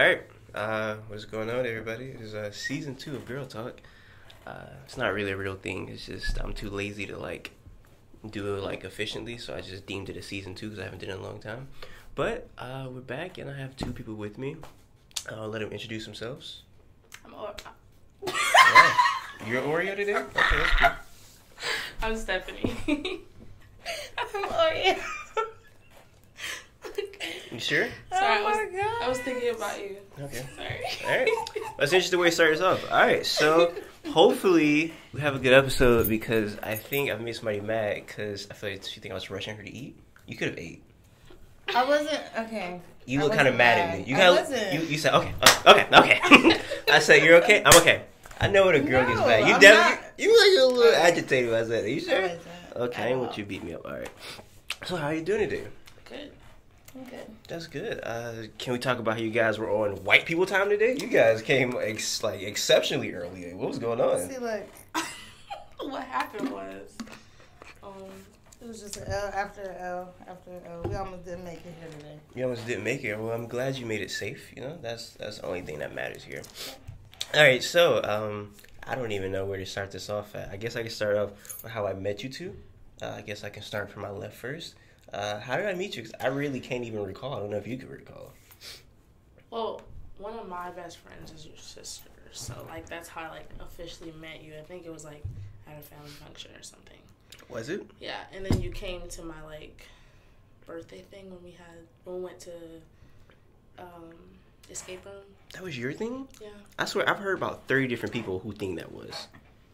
All right. Uh, what's going on, everybody? It's uh, season two of Girl Talk. Uh, it's not really a real thing. It's just I'm too lazy to like do it like efficiently, so I just deemed it a season two because I haven't done it in a long time. But uh, we're back, and I have two people with me. I'll let them introduce themselves. I'm, or- Yeah. You're Oreo today? Okay, that's cool. I'm Stephanie. I'm Oreo. Okay. You sure? Sorry, oh I was, my god. I was thinking about you. Okay. Sorry. All right. That's an interesting way to start us off. All right, so hopefully we have a good episode because I think I've made somebody mad because I feel like she think I was rushing her to eat. You could have ate. I wasn't okay. You I look kind of wasn't mad at me. You I got wasn't. you. You said okay, uh, okay, okay. I said you're okay. I'm okay. I know when a girl gets mad. You I'm definitely not. you like a little agitated. I said, Are you I sure? wasn't Okay, I at didn't want you to beat me up. All right. So how are you doing today? Good. I'm good. That's good. Uh, can we talk about how you guys were on white people time today? You guys came ex- like exceptionally early. What was going on? See, look, what happened was, um, it was just an L after an L after an L. We almost didn't make it here today. You almost didn't make it. Well, I'm glad you made it safe. You know, that's that's the only thing that matters here. All right, so um, I don't even know where to start this off at. I guess I can start off with how I met you two. Uh, I guess I can start from my left first. Uh, how did I meet you? 'Cause I really can't even recall. I don't know if you could recall. well, one of my best friends is your sister, so like that's how I like officially met you. I think it was like at a family function or something. Was it? Yeah, and then you came to my like birthday thing when we had when we went to um escape room. That was your thing? Yeah. I swear, I've heard about thirty different people who think that was.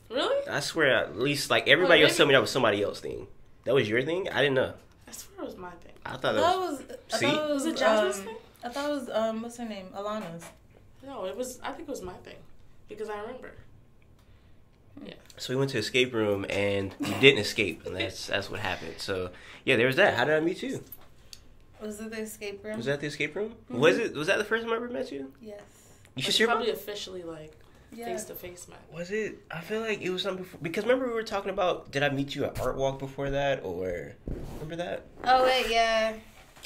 Really? I swear, at least like everybody Well, else told me that was somebody else's thing. That was your thing? I didn't know. I swear it was my thing. I I thought that was. it was. I See? thought it was, Was it Jasmine's um, thing? I thought it was um. What's her name? Alana's. No, it was. I think it was my thing because I remember. Yeah. So we went to escape room and we didn't escape, and that's that's what happened. So yeah, there was that. How did I meet you? Was it the escape room? Was that the escape room? Mhm. Was it? Was that the first time I ever met you? Yes. You should sure. probably officially like Yeah. Face to face met. Was it? I feel like it was something before because remember we were talking about. Did I meet you at Art Walk before that, or remember that? Oh wait, yeah.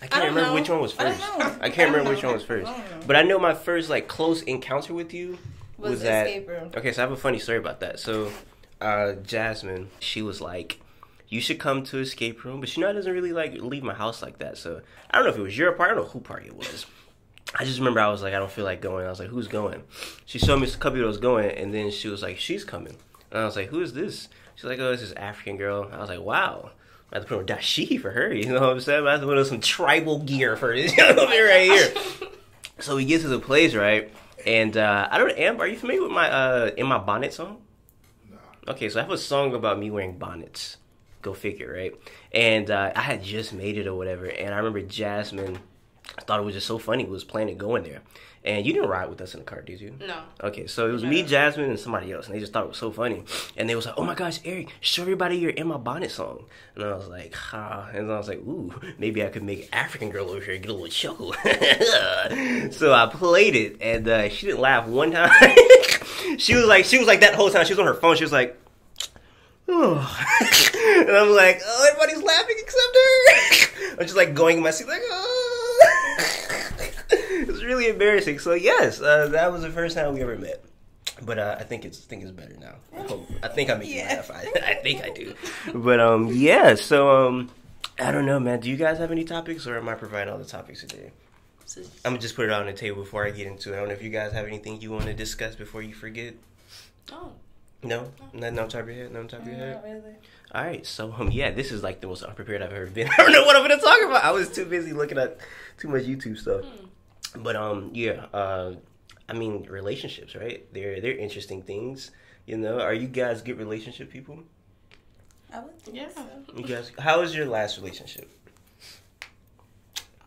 I I can't don't remember know. which one was I don't first. know. I can't I don't remember which one was first. I don't know. But I know my first like close encounter with you Was, was that. escape room? Okay, so I have a funny story about that. So, uh, Jasmine, she was like, "You should come to escape room," but she know I doesn't really like leave my house like that. So I don't know if it was your party. I don't know who party it was. I just remember I was like, I don't feel like going. I was like, who's going? She showed me a couple that was going, and then she was like, she's coming. And I was like, who is this? She's like, oh, this is African girl. I was like, wow. I have to put on dashiki for her. You know what I'm saying? I have to put on some tribal gear for this young woman right here. So we get to the place, right? And uh, I don't. know, Am are you familiar with my uh, in my bonnet song? No. Okay, so I have a song about me wearing bonnets. Go figure, right? And uh, I had just made it or whatever, and I remember Jasmine. I thought it was just so funny. We Was planning going there, and you didn't ride with us in the car, did you? No. Okay, so it was me, Jasmine, and somebody else, and they just thought it was so funny. And they was like, "Oh my gosh, Eric, show everybody your "In My Bonnet" song." And I was like, "Ha!" And I was like, "Ooh, maybe I could make African girl over here get a little chuckle." so I played it, and uh, she didn't laugh one time. she was like, she was like that whole time. She was on her phone. She was like. Oh. and I'm like, oh, everybody's laughing except her. I'm just like going in my seat, like, oh. Really embarrassing. So yes, uh, that was the first time we ever met. But uh, I think it's I think it's better now. I, hope, I think I make you Yeah. laugh. I, I think I do. But um, yeah. So um, I don't know, man. Do you guys have any topics, or am I providing all the topics today? So, I'm gonna just put it on the table before I get into it. I don't know if you guys have anything you want to discuss before you forget. oh, No, nothing on top of your head. Nothing on top of your head. Really. All right, so um, yeah, this is like the most unprepared I've ever been. I don't know what I'm gonna talk about. I was too busy looking at too much YouTube stuff. But um, yeah, uh, I mean relationships, right? They're they're interesting things. You know, are you guys good relationship people? I would think Yeah. so. You guys, how was your last relationship?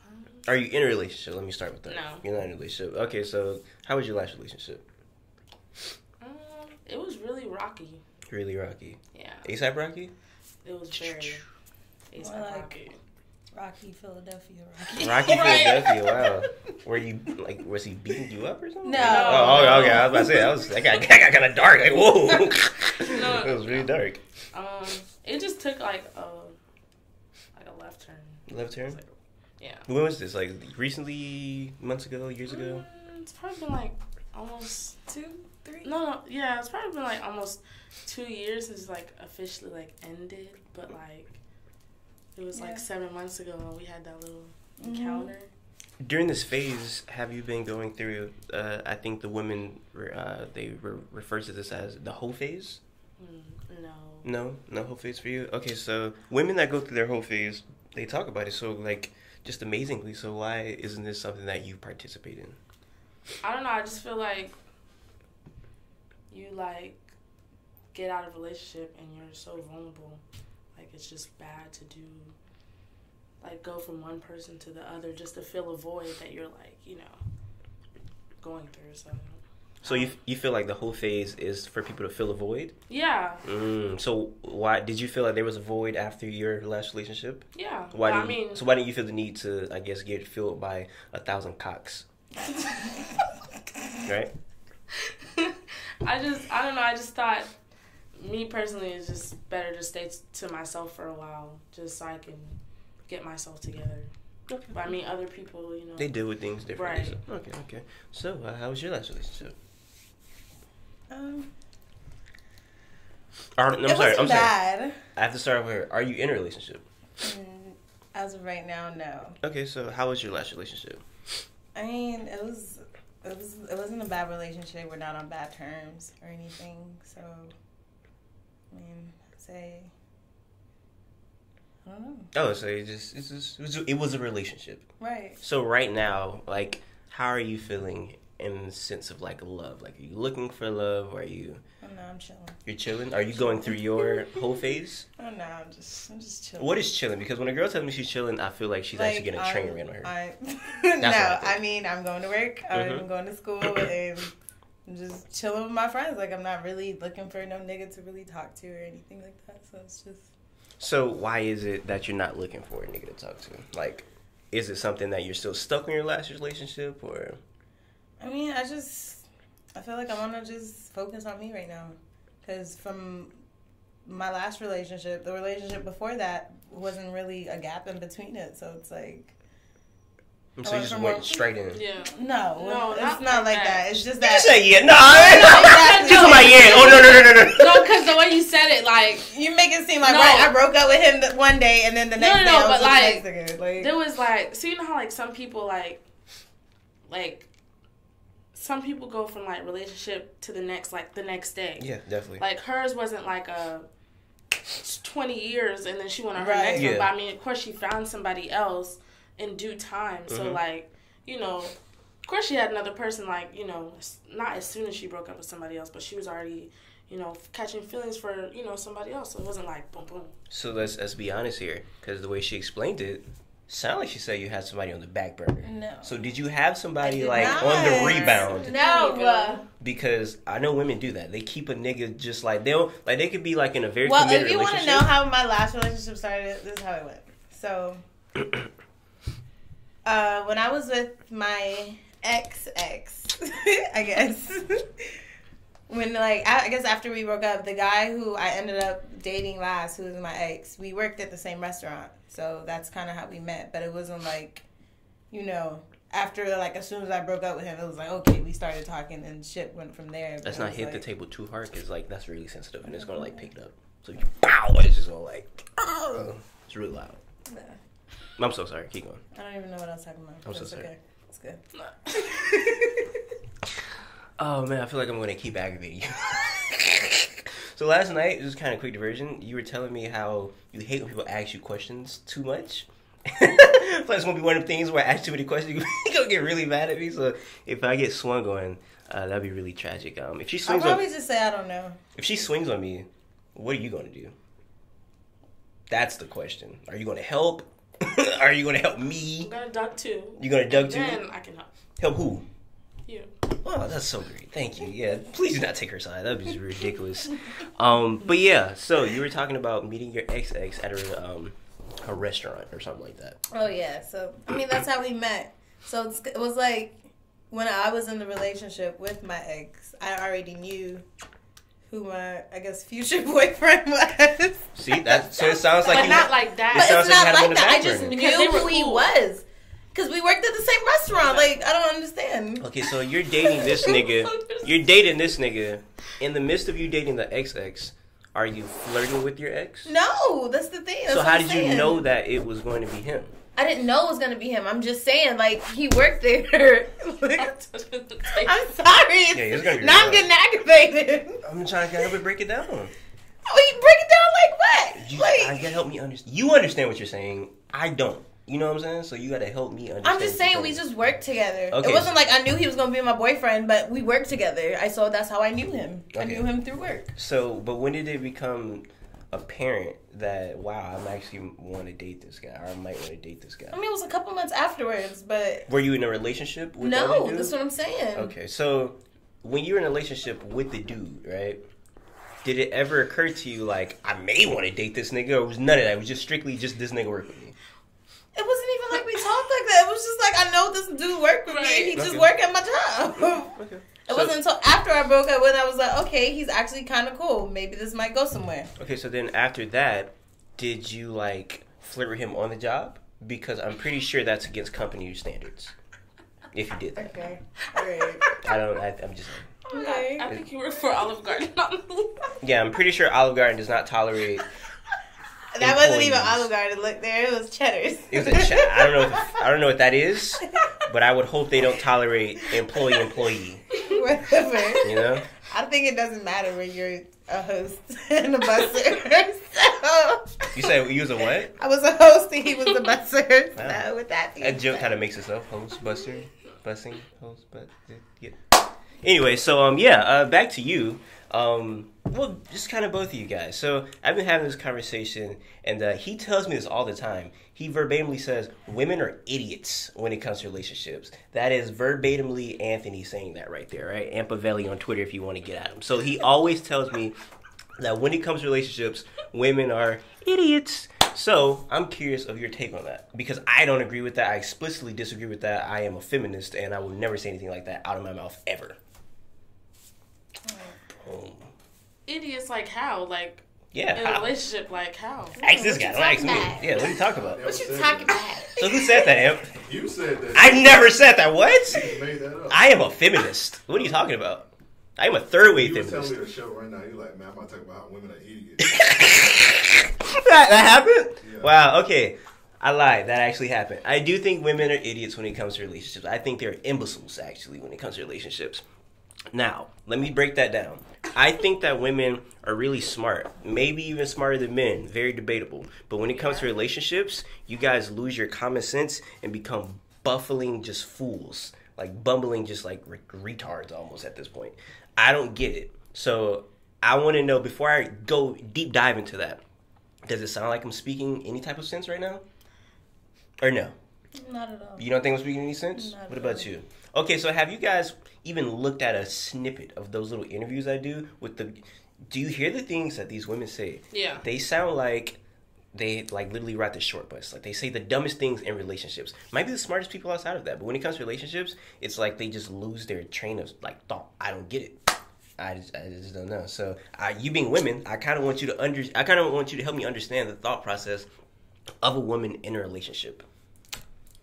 um, Are you in a relationship? Let me start with that. No. You're not in a relationship. Okay, so how was your last relationship? um, it was really rocky. Really rocky. Yeah, ASAP Rocky? it was very ASAP More like- rocky. Rocky, Philadelphia, Rocky. Rocky Philadelphia. Wow. Were you like was he beating you up or something? No. Oh, okay, okay. I was about to say that was that got, that got kind of dark. Like whoa. No. it was really dark. Um, it just took like a like a left turn. Left turn. like- yeah. When was this? Like recently, months ago, years ago? Mm, it's probably been like almost Two, three. no, no, yeah, it's probably been like almost two years since like officially like ended, but like it was Yeah. like seven months ago when we had that little Mhm. encounter. During this phase, have you been going through? Uh, I think the women uh, they re- refer to this as the whole phase. Mm, no. No, no whole phase for you. Okay, so women that go through their whole phase, they talk about it so like just amazingly. So why isn't this something that you participate in? I don't know. I just feel like you like get out of a relationship and you're so vulnerable. Like it's just bad to do. Like go from one person to the other just to fill a void that you're like you know going through. So So you you feel like the whole phase is for people to fill a void? yeah, Mm, so why did you feel like there was a void after your last relationship? yeah. Why Well, did I mean, so why didn't you feel the need to I guess get filled by a thousand cocks? Right? I just I don't know. I just thought me personally it's just better to stay t- to myself for a while just so I can get myself together. Okay. But I mean, other people, you know. They deal with things differently. Right. So. Okay, okay. So uh, how was your last relationship? Um, Or, I'm it sorry. wasn't I'm sorry. I have to start over here. Are you in a relationship? Mm, As of right now, no. Okay, so how was your last relationship? I mean, it was, it was, it wasn't a bad relationship. We're not on bad terms or anything. So, I mean, say, I don't know. Oh, so it just it's just it was, it was a relationship. Right. So right now, like, how are you feeling in the sense of like love? Like, are you looking for love? Or are you Oh no, I'm chilling. you're chilling? Are you going through your whole phase? Oh no, I'm just, I'm just chilling. What is chilling? Because when a girl tells me she's chilling, I feel like she's actually getting a train ran on her. I, no, I. I mean I'm going to work. I'm Mhm. going to school and I'm just chilling with my friends. Like I'm not really looking for no nigga to really talk to or anything like that. So it's just So why is it that you're not looking for a nigga to talk to? Like, is it something that you're still stuck in your last relationship, or I mean I just I feel like I want to just focus on me right now because from my last relationship, the relationship before that wasn't really a gap in between it. So it's like so you just went what- straight in? Yeah. no, No, it's not not, like like that. that. It's just You that say yeah, no, Exactly. Just my yeah. Oh no no no no no. No, because the way you said it, like You make it seem like No. right. I broke up with him one day, and then the next no, day no, I was but with like, the. Like, there was like, so you know how like some people like, like, some people go from like relationship to the next, like the next day. Yeah, definitely. Like hers wasn't like a twenty years, and then she went on her Right. next Yeah. one. But I mean, of course, she found somebody else in due time. So Mhm. like, you know, of course, she had another person. Like, you know, not as soon as she broke up with somebody else, but she was already. You know, catching feelings for you know somebody else. So it wasn't like boom boom. So let's let's be honest here, because the way she explained it, sounded like she said you had somebody on the back burner. no. So did you have somebody like not. on the rebound? No. Because I know women do that. They keep a nigga just like they'll like they could be like in a very Well, committed if you want to know how my last relationship started, this is how it went. So, uh, when I was with my ex ex, I guess. When like I I guess after we broke up, the guy who I ended up dating last, who was my ex, we worked at the same restaurant, so that's kind of how we met. But it wasn't like, you know, after like as soon as I broke up with him, it was like okay, we started talking and shit went from there. Let's not hit the table too hard because like that's really sensitive and it's gonna like pick it up. So you pow, it's just gonna like oh, it's really loud. Nah. I'm so sorry. Keep going. I don't even know what I was talking about. I'm so it's sorry. Okay. It's good. Oh man, I feel like I'm gonna keep aggravating you. so last night, just kind of quick diversion. You were telling me how you hate when people ask you questions too much. Like it's gonna be one of the things where I ask too many questions, you're gonna get really mad at me. So if I get swung on, uh, that'd be really tragic. Um, if she swings, I'll swings on, probably just say I don't know. if she swings on me, what are you gonna do? That's the question. Are you gonna help? are you gonna help me? I'm gonna duck too. You gonna duck too? Then I can help Help who? you. Oh, that's so great. Thank you. Yeah, please do not take her side. That'd be ridiculous. Um, but yeah, so you were talking about meeting your ex ex at a um a restaurant or something like that. Oh yeah. So I mean that's how we met. So it's, it was like when I was in the relationship with my ex, I already knew who my I guess future boyfriend was. See that? So it sounds like but you. not like that. It But sounds it's like you not had like that. I just burner. Because they knew were who he was. Because we worked at the same restaurant. Like, I don't understand. Okay, so you're dating this nigga. You're dating this nigga. In the midst of you dating the XX, are you flirting with your ex? No, that's the thing. That's so how I'm did saying. you know that it was going to be him? I didn't know it was gonna be him. I'm just saying, like, he worked there. I'm sorry. Yeah, it's gonna be now I'm getting aggravated. I'm trying to help it break it down. Oh, you break it down like what? You, like, I gotta help me understand. You understand what you're saying. I don't. You know what I'm saying? So you gotta help me understand. I'm just saying we just worked together. Okay. It wasn't like I knew he was gonna be my boyfriend, but we worked together. I saw that's how I knew him. I knew him through work. So, but when did it become apparent that wow, I'm actually want to date this guy, or I might want to date this guy? I mean, it was a couple months afterwards, but Were you in a relationship with the no, other dude? that's what I'm saying. Okay, so when you're in a relationship with the dude, right? Did it ever occur to you like I may want to date this nigga, or was none of that? It was just strictly just this nigga work with me. It wasn't even like we talked like that. It was just like I know this dude worked with me. and He just Okay. worked at my job. Okay. It wasn't until after I broke up with I was like, okay, he's actually kind of cool. Maybe this might go somewhere. Okay, so then after that, did you like flirt with him on the job? Because I'm pretty sure that's against company standards. If you did that, Okay, all right. I don't. I, I'm just. Okay. I think you work for Olive Garden. Yeah, I'm pretty sure Olive Garden does not tolerate. That wasn't even Olive Garden. Look there, it was Cheddar's. It was a cha- I don't know. If, I don't know what that is, but I would hope they don't tolerate employee employee. Whatever. You know. I think it doesn't matter when you're a host and a busser. so You said you was a what? I was a host and he was a busser. Wow. So with that being That joke kind of makes itself. Host, buster, busing, host, but yeah. Anyway, so um, yeah, uh, back to you. Um, well, just kind of both of you guys. So I've been having this conversation, and uh, he tells me this all the time. He verbatimly says women are idiots when it comes to relationships. That is verbatimly Anthony saying that right there, right? Ampavelli on Twitter, if you want to get at him. So he always tells me that when it comes to relationships, women are idiots. So I'm curious of your take on that because I don't agree with that. I explicitly disagree with that. I am a feminist and I will never say anything like that out of my mouth ever. Boom. Idiots like how? Like Yeah. in a how? relationship, like how? Ask this guy. you Don't ask me. talking about? Yeah. What are you talking about? What you talking about? So who said that, Amp? You said that. I never said that. What? You made that up. I am a feminist. What are you talking about? I am a third wave feminist. you were telling feminist. me the show right now. You're like, man, I'm about to talk about how women are idiots. that, that happened? Yeah. Wow, okay. I lied. That actually happened. I do think women are idiots when it comes to relationships. I think they're imbeciles, actually, when it comes to relationships. Now, let me break that down. I think that women are really smart, maybe even smarter than men. Very debatable. But when it comes to relationships, you guys lose your common sense and become buffling just fools. Like bumbling just like re- retards almost at this point. I don't get it. So I want to know before I go deep dive into that, does it sound like I'm speaking any type of sense right now? Or no? Not at all. You don't think I'm speaking any sense? Not what at about all. you? Okay, so have you guys even looked at a snippet of those little interviews I do with the do you hear the things that these women say? Yeah. They sound like they like literally ride the short bus. Like they say the dumbest things in relationships. Might be the smartest people outside of that, but when it comes to relationships, it's like they just lose their train of like thought. I don't get it. I just, I just don't know. So, uh, you being women, I kind of want you to under, I kind of want you to help me understand the thought process of a woman in a relationship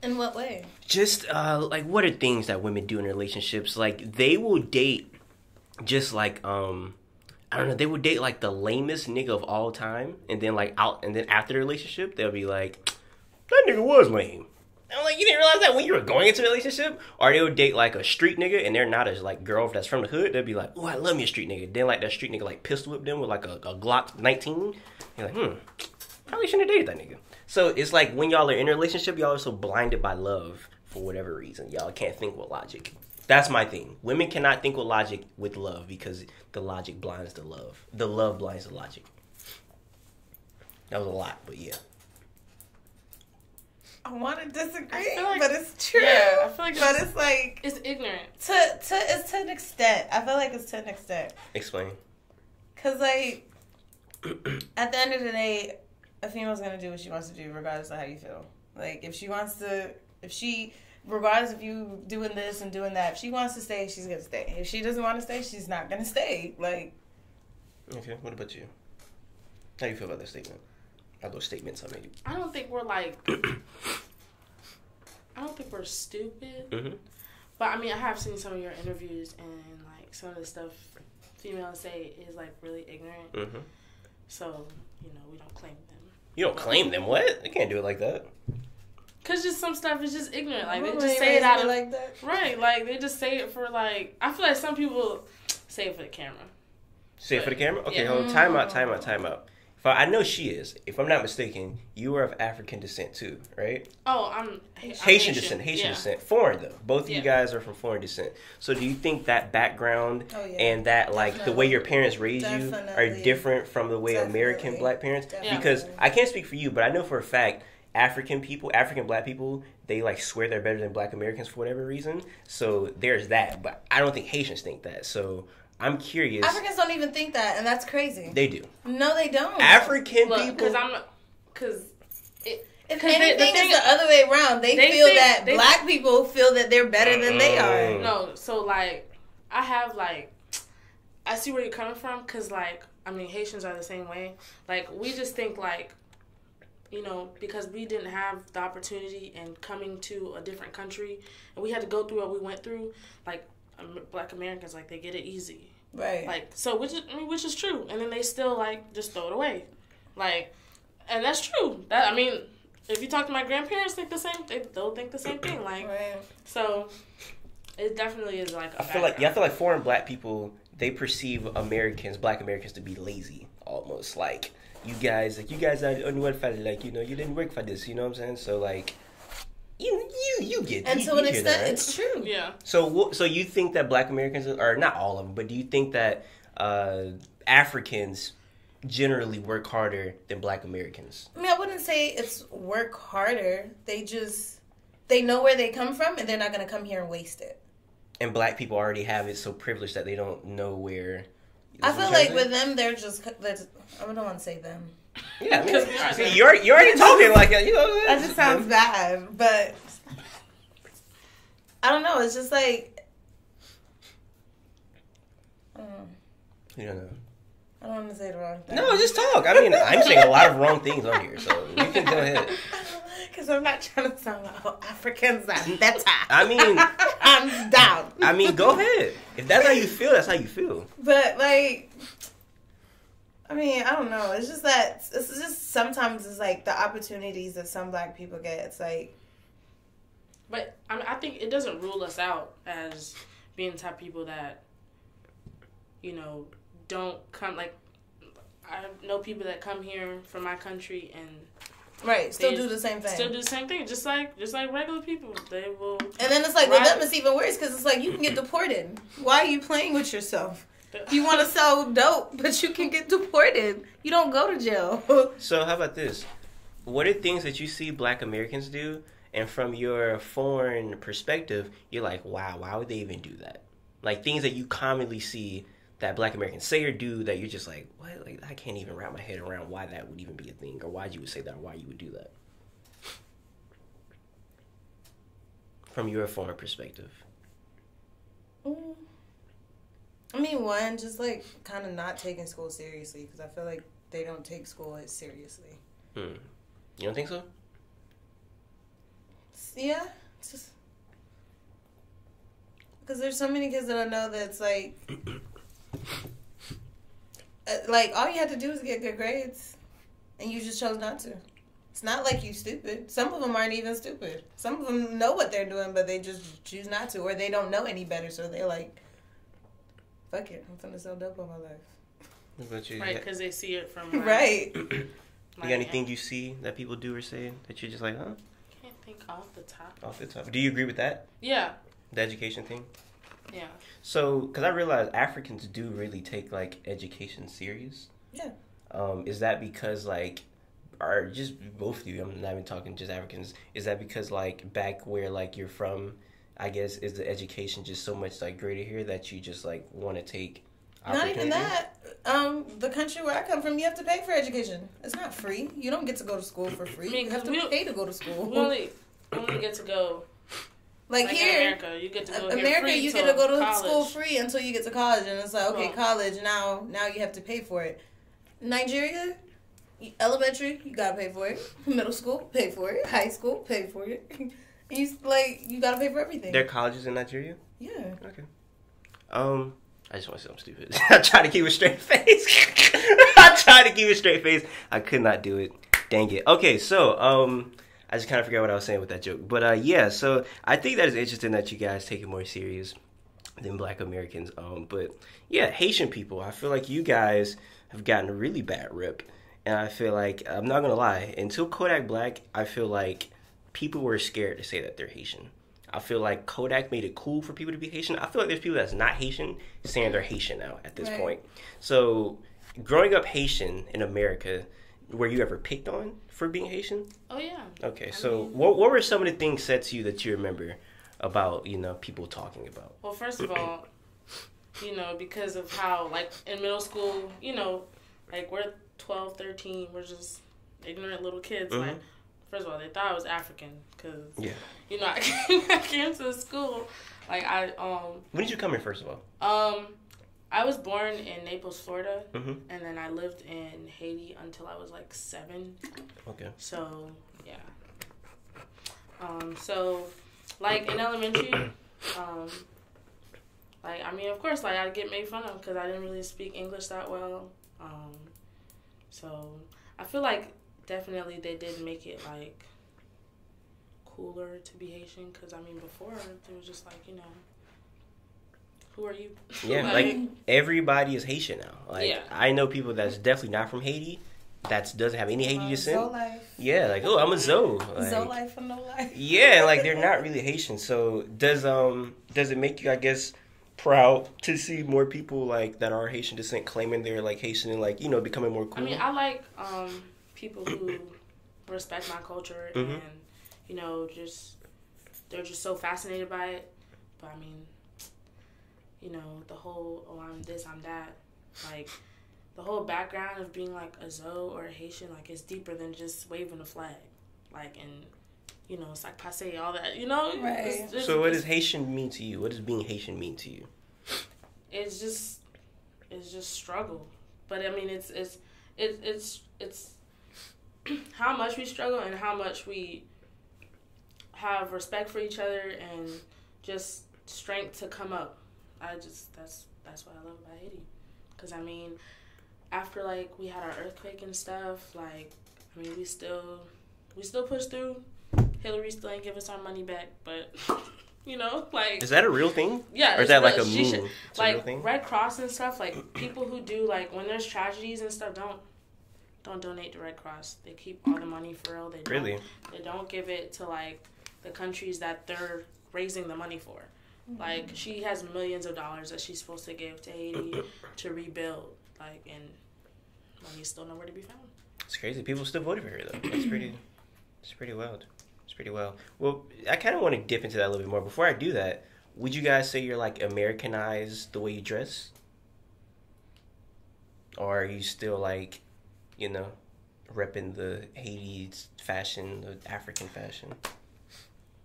In what way? just uh like what are things that women do in relationships like they will date just like um i don't know they will date like the lamest nigga of all time and then like out and then after the relationship they'll be like that nigga was lame I'm like, you didn't realize that when you were going into a relationship? Or they would date like a street nigga and they're not a like girl that's from the hood. They'd be like, oh, I love me a street nigga. Then like that street nigga like pistol whip them with like a, a Glock 19. You're like, hmm, probably shouldn't have dated that nigga. So it's like when y'all are in a relationship, y'all are so blinded by love for whatever reason. Y'all can't think with logic. That's my thing. Women cannot think with logic with love because the logic blinds the love. The love blinds the logic. That was a lot, but yeah. I want to disagree, like- but it's true. Yeah, I feel like but it's- it's like It's ignorant. to to it's to an extent. I feel like it's to an extent. Explain. Cause like at the end of the day, a female's gonna do what she wants to do, regardless of how you feel. Like if she wants to, if she, regardless of you doing this and doing that, if she wants to stay, she's gonna stay. If she doesn't want to stay, she's not gonna stay. Like Okay, what about you? How do you feel about that statement? Are those statements I made? I don't think we're like I don't think we're stupid. hmm But I mean, I have seen some of your interviews and like some of the stuff females say is like really ignorant. hmm So you know, we don't claim them. You don't claim them. What? You can't do it like that. Cause just some stuff is just ignorant. Like they just say it out of like that. right. Like they just say it for like. I feel like some people say it for the camera. Say it for the camera. Okay, Yeah. hold on. Time out. Time out. Time out. If I, I know she is. If I'm not mistaken, you are of African descent too, right? Oh, I'm, I'm Haitian, descent. Haitian yeah. descent. Foreign though. Both of you guys are from foreign descent. So do you think that background Oh, yeah. and that like the way your parents raised you are different from the way American black parents? Definitely. Because I can't speak for you, but I know for a fact African people, African black people, they like swear they're better than black Americans for whatever reason. So there's that. But I don't think Haitians think that. So I'm curious. Africans don't even think that, and that's crazy. They do. No, they don't. African Look, people. because I'm, because if 'cause they- the anything, thing- it's the other way around. They, they feel think- that they- black people feel that they're better than they are. Mm. no. So like, I have like, I see where you're coming from. Cause like, I mean, Haitians are the same way. Like we just think like. You know, because we didn't have the opportunity and coming to a different country, and we had to go through what we went through. Like, Am- Black Americans, like they get it easy. Right. Like so, which is I mean, which is true, and then they still like just throw it away, like, and that's true. That I mean, if you talk to my grandparents, think the same. They they'll think the same thing. Like right. so, it definitely is like. I I feel like yeah, I feel like foreign black people they perceive Americans, black Americans, to be lazy almost. Like you guys, like you guys are unwell like you know you didn't work for this. You know what I'm saying? So like you you you get And you, to you an hear that, right? it's true. yeah. So so you think that black Americans are not all of them, but do you think that uh, Africans generally work harder than black Americans? I mean, I wouldn't say it's work harder. They just they know where they come from, and they're not gonna come here and waste it. And black people already have it so privileged that they don't know where. I feel like with them, they're just. They're just I don't want to say them. Yeah, Because we are see, you're you're already talking like you know. That just sounds bad, but I don't know. It's just like I don't know. You know. I don't want to say the wrong thing. No, just talk. I mean, I'm saying a lot of wrong things on here, so you can go ahead. Because I'm not trying to sound like oh, Africans are better. I mean, I'm down. I mean, go ahead. If that's how you feel, that's how you feel. But like, I mean, I don't know. It's just that it's just sometimes it's like the opportunities that some black people get. It's like But I mean, I think it doesn't rule us out as being the type of people that, you know, don't come like. I know people that come here from my country and right, still do the same thing. still do the same thing, just like just like regular people. They will. and then it's like with Right. them, it's even worse because it's like you can get deported. Why are you playing with yourself? You want to sell dope, but you can get deported. You don't go to jail. So, how about this? What are things that you see Black Americans do, and from your foreign perspective, you're like, wow, why would they even do that? Like things that you commonly see that Black Americans say or do that you're just like, what? Like I can't even wrap my head around why that would even be a thing, or why you would say that, or why you would do that. From your foreign perspective. Mm. I mean, one, just like kind of not taking school seriously because I feel like they don't take school as seriously. Hmm. You don't think so? Yeah, just because there's so many kids that I know that's like, uh, like all you had to do was get good grades, and you just chose not to. It's not like you stupid. Some of them aren't even stupid. Some of them know what they're doing, but they just choose not to, or they don't know any better, so they're like, "Fuck it, I'm gonna sell dope all my life." What about you? Right, because they see it from like, Right. you got anything you see that people do or say that you're just like, huh? I Can't think off the top. Off the top. Do you agree with that? Yeah, The education thing? yeah. So, because I realize Africans do really take like education serious. Yeah. Um, is that because like, are just both of you? I'm not even talking just Africans. Is that because like back where like you're from, I guess is the education just so much like greater here that you just like want to take? Not even that. Um, the country where I come from, you have to pay for education. It's not free. You don't get to go to school for free. I mean, you have to pay to go to school. We only only get to go like, like here, America. You get to go America, you get to go to school free until you get to college, and it's like, okay, Well- college now. Now you have to pay for it. Nigeria, elementary, you gotta pay for it. Middle school, pay for it. High school, pay for it. You like you gotta pay for everything. Their colleges in Nigeria. yeah. Okay. Um, I just want to say I'm stupid. I try to keep a straight face. I try to keep a straight face. I could not do it. Dang it. Okay, so um, I just kind of forgot what I was saying with that joke. But uh, yeah, so I think that is interesting that you guys take it more serious than Black Americans. Um, but yeah, Haitian people. I feel like you guys have gotten a really bad rip, and I feel like I'm not gonna lie. Until Kodak Black, I feel like people were scared to say that they're Haitian. I feel like Kodak made it cool for people to be Haitian. I feel like there's people that's not Haitian saying they're Haitian now at this Right. point. So, growing up Haitian in America, were you ever picked on for being Haitian? Oh yeah. Okay, I so mean- what what were some of the things said to you that you remember about you know people talking about? Well, first of all, you know, because of how, like, in middle school, you know, like, we're 12, 13, we're just ignorant little kids. Mhm. Like, first of all, they thought I was African because, Yeah. you know, I came, I came to school, like, I, um, When did you come here first of all? um, I was born in Naples, Florida, Mhm. and then I lived in Haiti until I was, like, seven. Okay. So yeah. Um. So, like in elementary, um, like I mean, of course, like I'd get made fun of because I didn't really speak English that well. Um. So I feel like definitely they did make it like cooler to be Haitian because I mean before it was just like you know. Who are you? Yeah, like everybody is Haitian now. Like Yeah. I know people that's definitely not from Haiti, that doesn't have any Haiti Uh, descent. Zoe life. Yeah, like oh, I'm a Zoe. Like, Zoe life for no life. Yeah, like they're not really Haitian. So does um does it make you I guess proud to see more people like that are Haitian descent claiming they're like Haitian and like you know becoming more cool I mean, I like um, people who respect my culture Mhm. and you know just they're just so fascinated by it. But I mean, you know, the whole oh I'm this I'm that like the whole background of being like a Zoe or a Haitian like it's deeper than just waving a flag, like and you know it's like passe all that you know. Right. It's, it's- so what does Haitian mean to you? What does being Haitian mean to you? it's just it's just struggle but i mean it's it's it's it's it's how much we struggle and how much we have respect for each other and just strength to come up i just that's that's what i love about haiti because i mean after like we had our earthquake and stuff like i mean we still we still push through hillary still ain't give us our money back but you know like Is that a real thing? yeah, Or is that like a She meme? should- It's a real like thing? Red Cross and stuff. Like people who do like when there's tragedies and stuff, don't don't donate to Red Cross. They keep all the money for real. They don't, Really? They don't give it to like the countries that they're raising the money for. Like mm-hmm. she has millions of dollars that she's supposed to give to Haiti to rebuild. Like and money's still nowhere to be found. It's crazy. People still voted for her though. That's pretty. It's pretty wild. It's pretty wild. Well, I kind of want to dip into that a little bit more. Before I do that, would you guys say you're like Americanized the way you dress, or are you still like, you know, repping the Haiti fashion, the African fashion?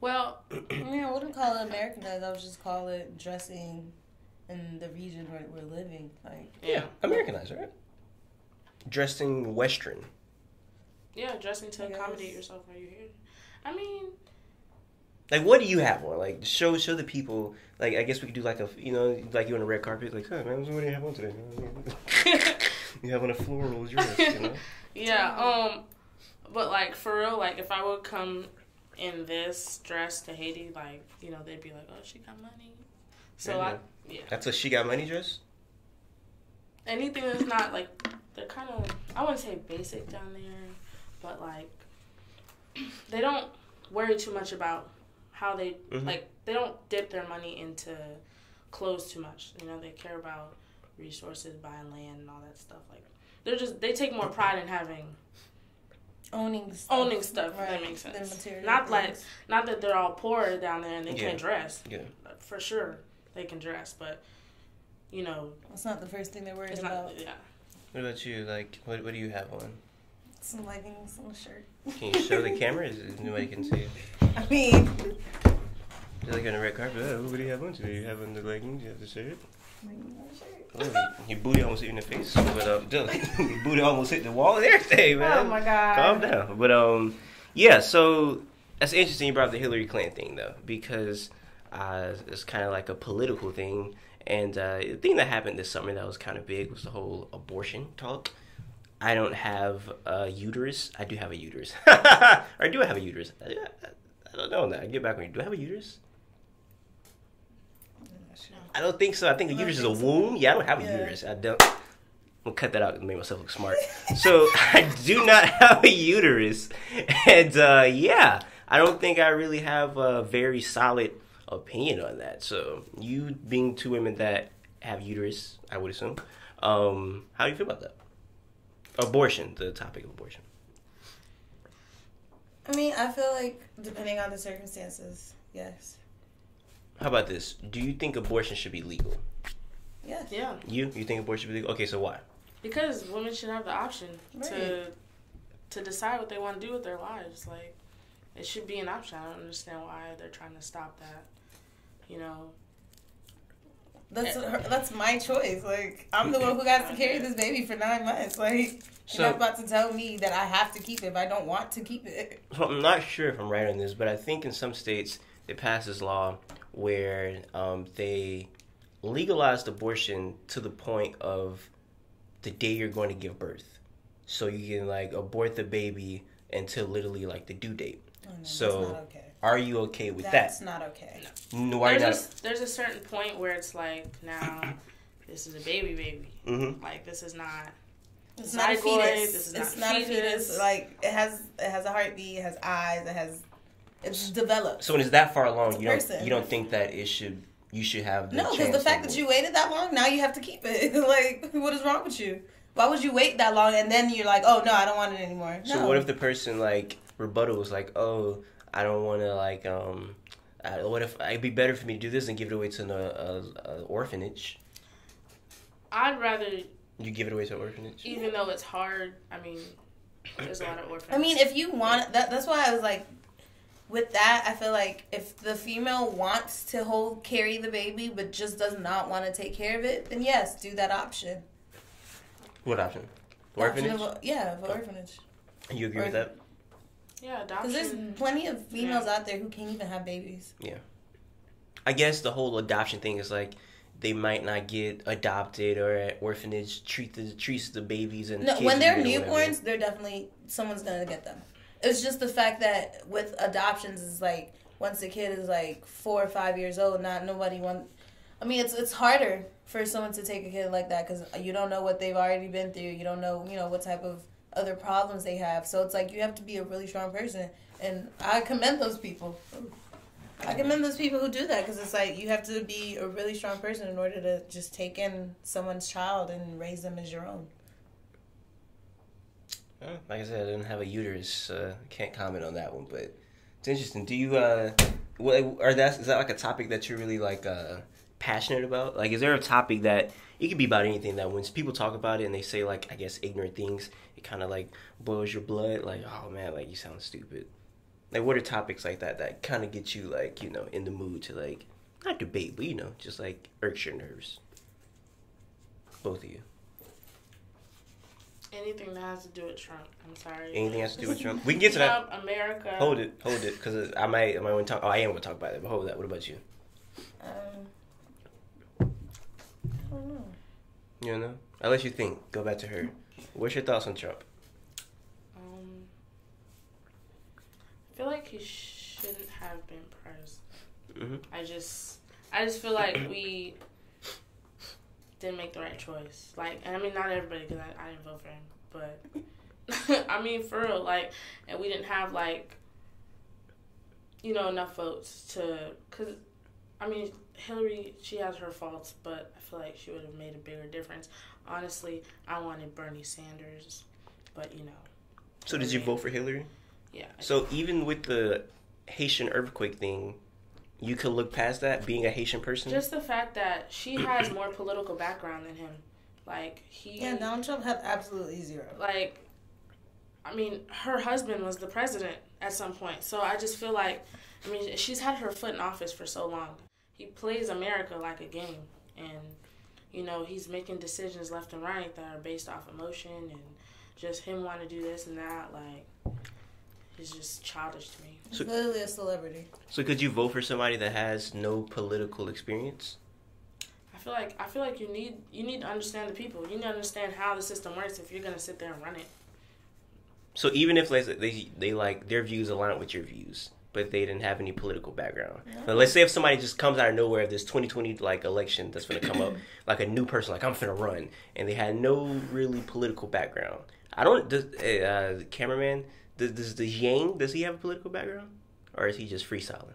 Well, Yeah, I wouldn't call it Americanized. I would just call it dressing in the region where we're living. Like, yeah, Americanized, right? Dressing Western. yeah, dressing to accommodate yourself while you're here. I mean, Like, what do you have on? Like, show show the people. Like, I guess we could do like a, you know, like you on the red carpet. Like, hey man, what do you have on today? you have on a floral dress, you know? Yeah, um, but like for real, like if I would come in this dress to Haiti, like you know they'd be like, "Oh, she got money." So I, yeah, That's a she got money dress. anything that's not like they're kind of I wouldn't say basic down there, but like they don't worry too much about how they Mhm. like they don't dip their money into clothes too much. You know, they care about resources, buying land, and all that stuff. Like they're just they take more pride in having owning stuff. owning stuff. If that makes sense. material Not like things. not that they're all poor down there and they Yeah. can't dress. Yeah. For sure, they can dress, but you know, It's not the first thing they're worried it's about. not. Yeah. What about you? Like, what what do you have on? Some leggings, some shirt. Can you show the camera? Is nobody can see? It? I mean, Just like on the red carpet. Oh, what do you have on today? You have on the leggings. You have the shirt. Oh, your booty almost hit you in the face. But um, Dylan, your booty almost hit the wall and everything, man. Oh my god. Calm down. But um, yeah. So That's interesting. You brought up the Hillary Clinton thing though, because uh, it's kind of like a political thing. And uh, the thing that happened this summer that was kind of big was the whole abortion talk. I don't have a uterus. I do have a uterus. or do I have a uterus? I, I don't know. That I get back on you. Do I have a uterus? I don't think so. I think a uterus is a so. womb. Yeah, I don't have a Yeah. uterus. I don't. I'm gonna cut that out and make myself look smart. so I do not have a uterus, and uh, yeah, I don't think I really have a very solid opinion on that. So you being two women that have uterus, I would assume. Um, how do you feel about that? Abortion, the topic of abortion. I mean, I feel like depending on the circumstances, yes. How about this? Do you think abortion should be legal? Yes. Yeah, You you think abortion should be legal? Okay, so why? because women should have the option to to decide what they want to do with their lives. Like, it should be an option. I don't understand why they're trying to stop that. You know, That's her, that's my choice. Like I'm the one who got to carry this baby for nine months. Like So- you're not about to tell me that I have to keep it if I don't want to keep it. So I'm not sure if I'm right on this, but I think in some states they passed this law where um, they legalized abortion to the point of the day you're going to give birth. So you can like abort the baby until literally like the due date. Oh, no, So, okay. Are you okay with That's that? That's not okay. No, why there's not? a, s- there's a certain point where it's like now this is a baby baby. hmm Like this is not. It's not a Zygote, fetus. this is it's not not, a a fetus. fetus. Like it has it has a heartbeat. It has eyes. It has it's developed. So when it's that far along, It's a you don't you don't think that it should you should have the No, because the fact that you waited that long, now you have to keep it. like, what is wrong with you? Why would you wait that long and then you're like, oh no, I don't want it anymore? So no. what if the person like rebuttal was like, "Oh, I don't want to like um, uh, what if it'd be better for me to do this and give it away to an uh, uh, orphanage? I'd rather, You give it away to an orphanage? even though it's hard. I mean, there's a lot of orphans. I mean, if you want that, that's why I was like, with that, I feel like if the female wants to hold carry the baby but just does not want to take care of it, then yes, do that option. What option? The option Orphanage? of yeah, of an orphanage. You agree or- with that? Yeah, Because there's plenty of females out there who can't even have babies. Yeah. I guess the whole adoption thing is like they might not get adopted or at orphanage treat the treats the babies and No, kids when they're weird or whatever. newborns, they're definitely someone's gonna get them. It's just the fact that with adoptions, is like once the kid is like four or five years old, not nobody want. I mean, it's it's harder for someone to take a kid like that because you don't know what they've already been through. You don't know, you know, what type of other problems they have. So it's like you have to be a really strong person, and I commend those people. I commend those people who do that because it's like you have to be a really strong person in order to just take in someone's child and raise them as your own. Like I said, I didn't have a uterus. Uh, can't comment on that one, but it's interesting. Do you uh, what are that? Is that like a topic that you're really like uh passionate about? Like, is there a topic that it could be about anything that when people talk about it and they say like I guess ignorant things, it kind of like boils your blood. Like, oh man, like you sound stupid. Like, what are topics like that that kind of get you like you know in the mood to like not debate, but you know just like irks your nerves? Both of you. Anything that has to do with Trump. I'm sorry. Anything has to do with Trump? We can get to that. America. Hold it, hold it, because I might, I might want to talk. Oh, I am going to talk about it, but hold that. What about you? Um, I don't know. You know? I'll let you think. Go back to her. What's your thoughts on Trump? Um, I feel like he shouldn't have been president. hmm I just, I just feel like we didn't make the right choice. Like, and I mean, not everybody, because I, I didn't vote for him, but I mean, for real, like, and we didn't have like, you know, enough votes to, cause, I mean, Hillary, she has her faults, but I feel like she would have made a bigger difference. Honestly, I wanted Bernie Sanders, but you know, So did you vote for Hillary? yeah. So even with the Haitian earthquake thing, you could look past that, being a Haitian person? Just the fact that she has more political background than him. Like he Yeah, Donald Trump had absolutely zero. like I mean, her husband was the president at some point. So I just feel like I mean, she's had her foot in office for so long. He plays America like a game and you know, he's making decisions left and right that are based off emotion and just him wanting to do this and that like he's just childish to me. He's So- literally a celebrity. So could you vote for somebody that has no political experience? I feel like I feel like you need you need to understand the people. You need to understand how the system works if you're gonna sit there and run it. So even if like, they they like their views align with your views, but they didn't have any political background. Now, let's say if somebody just comes out of nowhere, this 2020 like election that's gonna come up, like a new person, like I'm going to run, and they had no really political background. I don't. Does uh, the cameraman does, does the Yang does he have a political background, or is he just freestyling?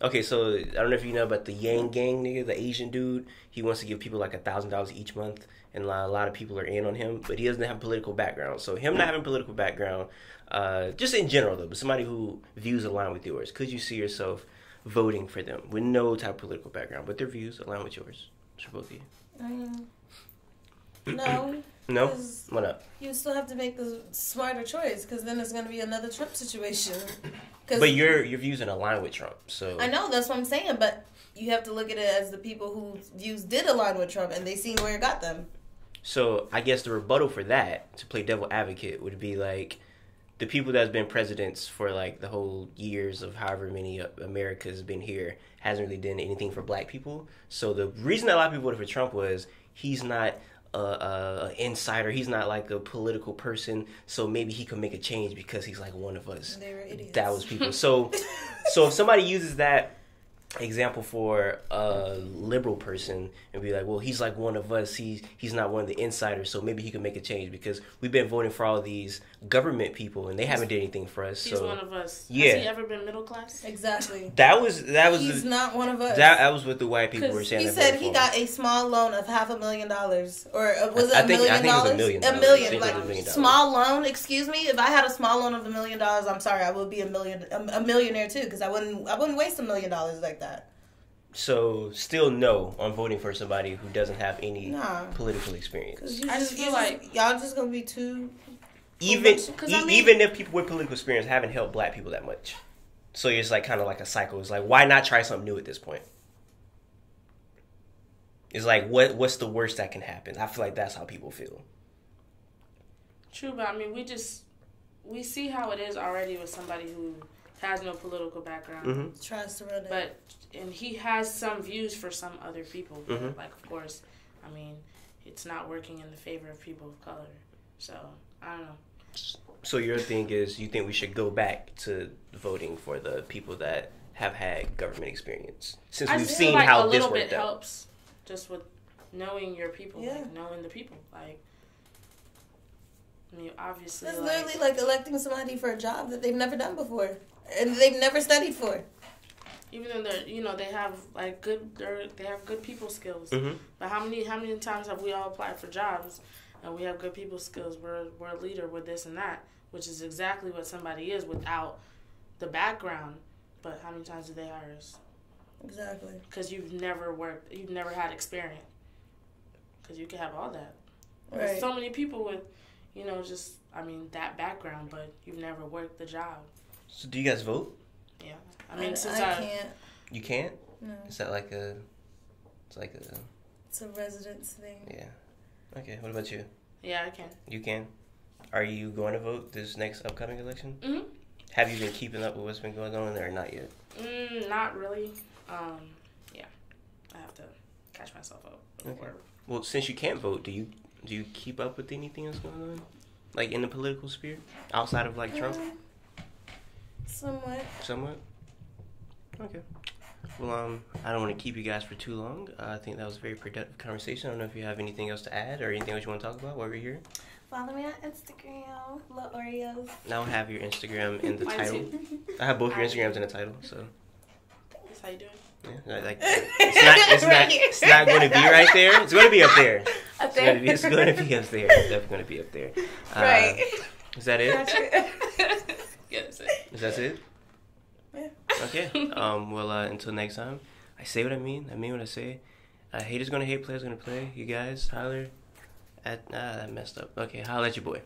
Okay, so I don't know if you know about the Yang Gang nigga, the Asian dude. He wants to give people like a thousand dollars each month, and a lot, of people are in on him. But he doesn't have a political background. So him not having political background, uh, just in general though, but somebody who views align with yours, could you see yourself voting for them with no type of political background, but their views align with yours? For both of you. Mm. No, No. What up? you still have to make the smarter choice because then it's going to be another Trump situation. 'Cause But your your views in align with Trump. So I know that's what I'm saying, but you have to look at it as the people whose views did align with Trump and they seen where it got them. So I guess the rebuttal for that, to play devil advocate, would be like the people that's been presidents for like the whole years of however many America's been here hasn't really done anything for black people. So the reason that a lot of people voted for Trump was he's not a, a, insider. He's not like a political person. So maybe he could make a change because he's like one of us. They were idiots. That was people. So so if somebody uses that example for a liberal person and be like, well, he's like one of us. He's he's not one of the insiders, so maybe he can make a change because we've been voting for all these government people and they haven't did anything for us. He's So one of us. Yeah. Has he ever been middle class? exactly. that was that was He's the, not one of us. that that was what the white people were saying. he said he got a small loan of half a million dollars, or uh, was it I a think- I million think it was a dollars? million A million, think like a million small loan. Excuse me, if I had a small loan of a million dollars, I'm sorry, I would be a million, a, a millionaire too, because I wouldn't, I wouldn't waste a million dollars like that. So still no on voting for somebody who doesn't have any Nah. political experience. Cause you I just feel like- y'all just gonna be too. even e- I mean- even if people with political experience haven't helped black people that much. So it's like kind of like a cycle. It's like why not try something new at this point? It's like what what's the worst that can happen? I feel like that's how people feel. True, but I mean, we just we see how it is already with somebody who has no political background. Mhm. Tries to run it. But and he has some views for some other people. But Mhm. like, of course, I mean, it's not working in the favor of people of color. So I don't know. So your thing is you think we should go back to voting for the people that have had government experience since I we've seen like how a this little worked bit out. helps, just with knowing your people, Yeah. like knowing the people. Like, I mean, obviously, It's like, literally like electing somebody for a job that they've never done before and they've never studied for. even though they're you know they have like good they're, have good people skills. hmm But how many how many times have we all applied for jobs and we have good people skills? We're we're a leader. We're this and that, which is exactly what somebody is without the background. But how many times do they hire us? Exactly. Because you've never worked, you've never had experience. Because you can have all that. Right. There's so many people with, you know, just I mean that background, but you've never worked the job. So do you guys vote? Yeah, I mean since I I, can't. You can't. No, Is that like a? It's like a it's a residence thing. yeah. Okay. What about you? yeah I can. You can. Are you going to vote this next upcoming election? Mhm. Have you been keeping up with what's been going on there, or not yet? Mm, not really. Um, yeah, I have to catch myself up. Okay. Well, since you can't vote, do you do you keep up with anything that's going on, like in the political sphere outside of like Trump, Uh, somewhat. somewhat? Okay. Well, um, I don't want to keep you guys for too long. Uh, I think that was a very productive conversation. I don't know if you have anything else to add or anything else you want to talk about while we're here. Follow me on Instagram, Lil Oreos. Now I have your Instagram in the title. too. I have both your Instagrams in the title, so That's how you doing? yeah, like it's not it's not it's not going to be right there. It's going to be up there. Up It's going to be it's going to be up there. It's definitely going to be up there. Uh, Right. Is that it? yeah, that's it. Is that it? Yeah. Okay. Um. Well, uh, until next time, I say what I mean. I mean what I say. Uh, haters gonna hate, players gonna play. You guys holler at. Ah, that messed up. Okay, holler at your boy.